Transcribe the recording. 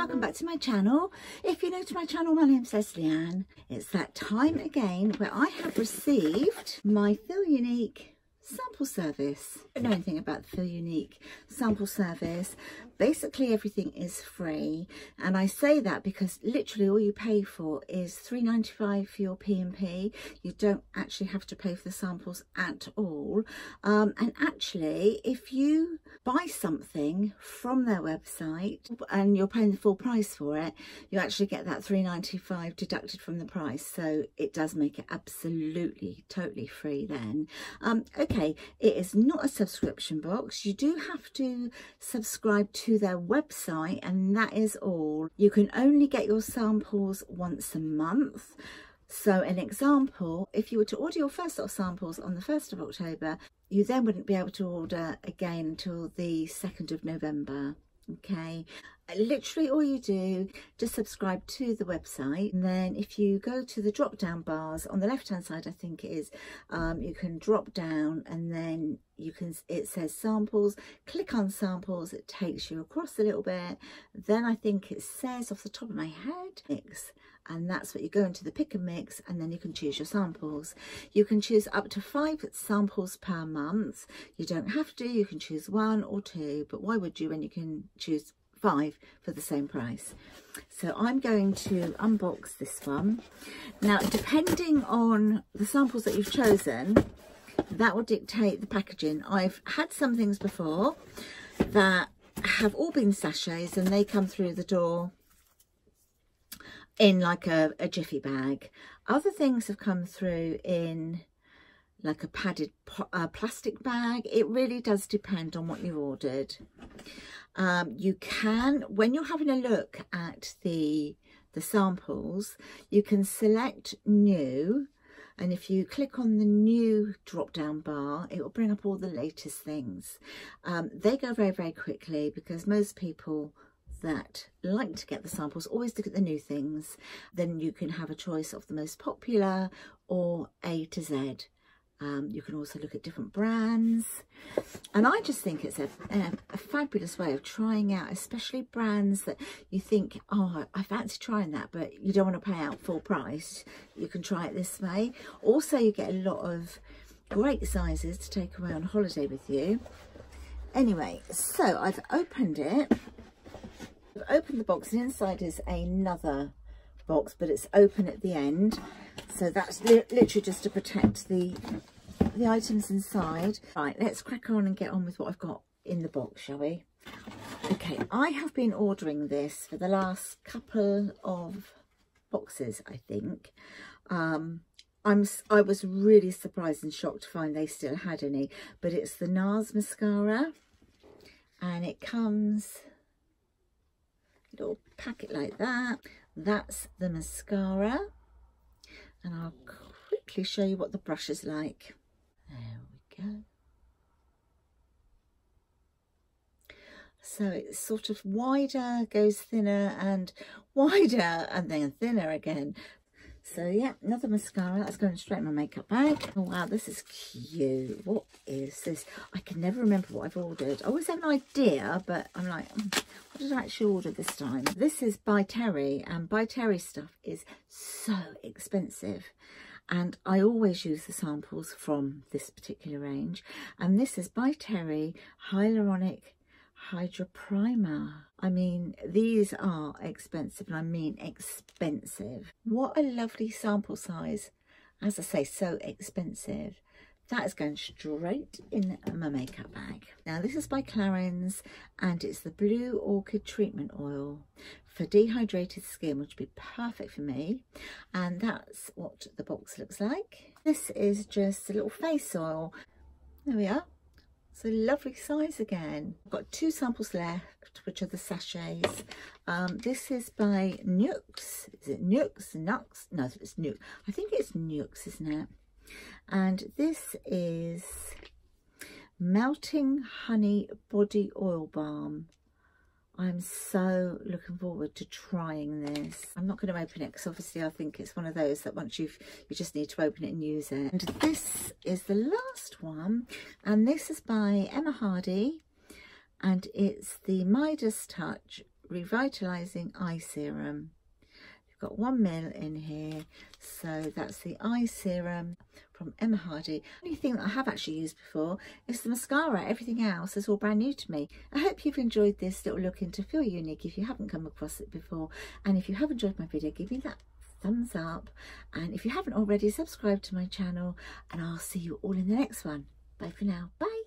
welcome back to my channel. If you're new to my channel, my name's Lesleyanne. It's that time again where I have received my Feel Unique sample service. I don't know anything about the Feel Unique sample service. Basically everything is free and I say that because literally all you pay for is three ninety five for your P&P. You don't actually have to pay for the samples at all. Um, and actually if you buy something from their website and you're paying the full price for it, you actually get that three ninety five deducted from the price. So it does make it absolutely totally free then. Um, okay okay it is not a subscription box. You do have to subscribe to their website and that is all. You can only get your samples once a month. So an example, if you were to order your first lot of samples on the 1st of October, you then wouldn't be able to order again until the 2nd of November. Okay, literally all you do just subscribe to the website. And then if you go to the drop down bars on the left hand side I think it is um, you can drop down and then you can it says samples. Click on samples. It takes you across a little bit. Then I think it says off the top of my head mix. And that's what you go into the pick and mix and then you can choose your samples. You can choose up to five samples per month. You don't have to. You can choose one or two but why would you when you can choose five for the same price. So I'm going to unbox this one. Now, depending on the samples that you've chosen, that will dictate the packaging. I've had some things before that have all been sachets and they come through the door in like a, a jiffy bag. Other things have come through in like a padded uh, plastic bag. It really does depend on what you ordered. Um, you can, when you're having a look at the, the samples, you can select new and if you click on the new drop down bar it will bring up all the latest things. Um, they go very very quickly because most people that like to get the samples always look at the new things. Then you can have a choice of the most popular or A to Z um, you can also look at different brands. And I just think it's a, a, a, fabulous way of trying out, especially brands that you think, oh, I fancy trying that, but you don't want to pay out full price. You can try it this way. Also, you get a lot of great sizes to take away on holiday with you. Anyway, so I've opened it. I've opened the box and inside is another box, but it's open at the end. So that's li literally just to protect the the items inside. Right, let's crack on and get on with what I've got in the box, shall we? Okay, I have been ordering this for the last couple of boxes, I think. Um, I'm, I was really surprised and shocked to find they still had any, but it's the NARS mascara and it comes little packet like that. That's the mascara and I'll quickly show you what the brush is like. There we go. So it's sort of wider, goes thinner and wider and then thinner again. So yeah, another mascara. That's going straight in my makeup bag. Oh wow, this is cute. What is this? I can never remember what I've ordered. I always have an idea, but I'm like, oh, what did I actually order this time? This is by Terry, and by Terry stuff is so expensive and I always use the samples from this particular range and this is by Terry Hyaluronic Hydra Primer. I mean, these are expensive and I mean expensive. What a lovely sample size. As I say, so expensive. That is going straight in my makeup bag. Now this is by Clarins and it's the Blue Orchid Treatment Oil for dehydrated skin, which would be perfect for me. And that's what the box looks like. This is just a little face oil. There we are. A lovely size again. I've got two samples left, which are the sachets. Um, this is by Nuxe. Is it Nuxe? Nuxe? No, it's Nuxe. I think it's Nuxe, isn't it? And this is melting honey body oil balm I'm so looking forward to trying this. I'm not going to open it because obviously I think it's one of those that once you've, you just need to open it and use it. And this is the last one. And this is by Emma Hardie. And it's the Midas Touch Revitalizing Eye Serum. Got one mil in here. So that's the eye serum from Emma Hardie. Only thing that I have actually used before is the mascara. Everything else is all brand new to me. I hope you've enjoyed this little look into Feel Unique if you haven't come across it before. And if you have enjoyed my video, give me that thumbs up. And if you haven't already, subscribe to my channel. And I'll see you all in the next one. Bye for now. Bye.